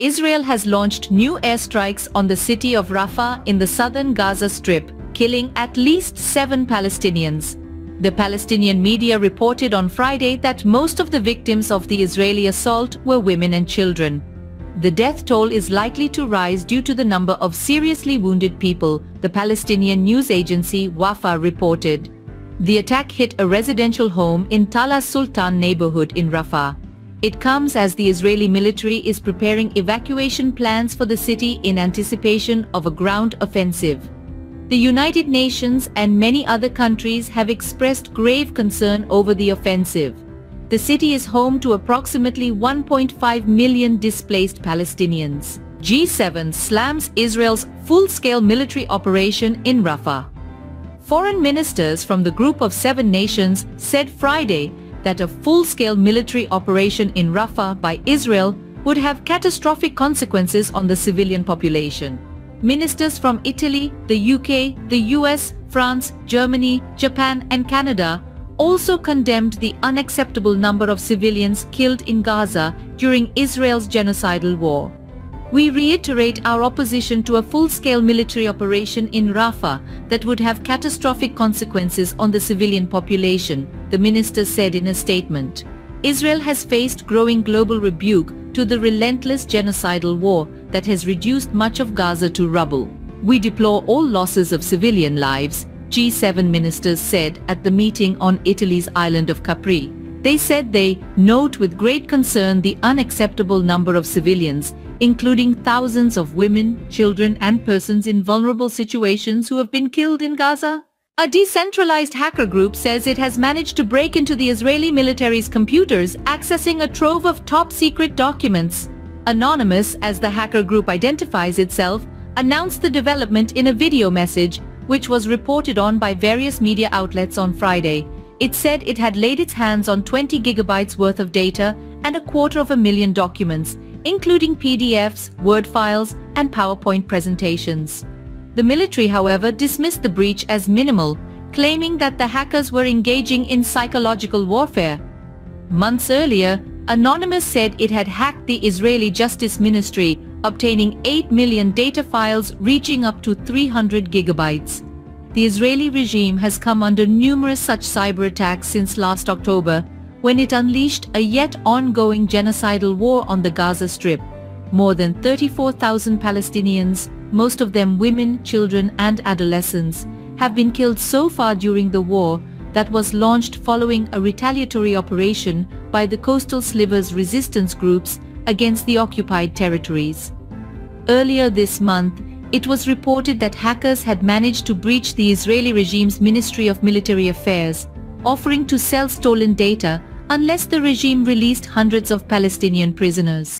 Israel has launched new airstrikes on the city of Rafah in the southern Gaza Strip, killing at least seven Palestinians. The Palestinian media reported on Friday that most of the victims of the Israeli assault were women and children. The death toll is likely to rise due to the number of seriously wounded people, the Palestinian news agency Wafa reported. The attack hit a residential home in Tal Sultan neighborhood in Rafah. It comes as the Israeli military is preparing evacuation plans for the city in anticipation of a ground offensive. The United Nations and many other countries have expressed grave concern over the offensive. The city is home to approximately 1.5 million displaced Palestinians. G7 slams Israel's full-scale military operation in Rafah. Foreign ministers from the group of seven nations said Friday that a full-scale military operation in Rafah by Israel would have catastrophic consequences on the civilian population. Ministers from Italy, the UK, the US, France, Germany, Japan and Canada also condemned the unacceptable number of civilians killed in Gaza during Israel's genocidal war. We reiterate our opposition to a full-scale military operation in Rafah that would have catastrophic consequences on the civilian population, the minister said in a statement. Israel has faced growing global rebuke to the relentless genocidal war that has reduced much of Gaza to rubble. We deplore all losses of civilian lives, G7 ministers said at the meeting on Italy's island of Capri. They said they note with great concern the unacceptable number of civilians including thousands of women, children and persons in vulnerable situations who have been killed in Gaza? A decentralized hacker group says it has managed to break into the Israeli military's computers accessing a trove of top-secret documents. Anonymous, as the hacker group identifies itself, announced the development in a video message, which was reported on by various media outlets on Friday. It said it had laid its hands on 20 gigabytes worth of data and a quarter of a million documents, including PDFs, Word files, and PowerPoint presentations. The military, however, dismissed the breach as minimal, claiming that the hackers were engaging in psychological warfare. Months earlier, Anonymous said it had hacked the Israeli Justice Ministry, obtaining 8 million data files reaching up to 300 gigabytes. The Israeli regime has come under numerous such cyber attacks since last October, when it unleashed a yet ongoing genocidal war on the Gaza Strip. More than 34,000 Palestinians, most of them women, children and adolescents, have been killed so far during the war that was launched following a retaliatory operation by the coastal slivers resistance groups against the occupied territories. Earlier this month, it was reported that hackers had managed to breach the Israeli regime's Ministry of Military Affairs, offering to sell stolen data unless the regime released hundreds of Palestinian prisoners.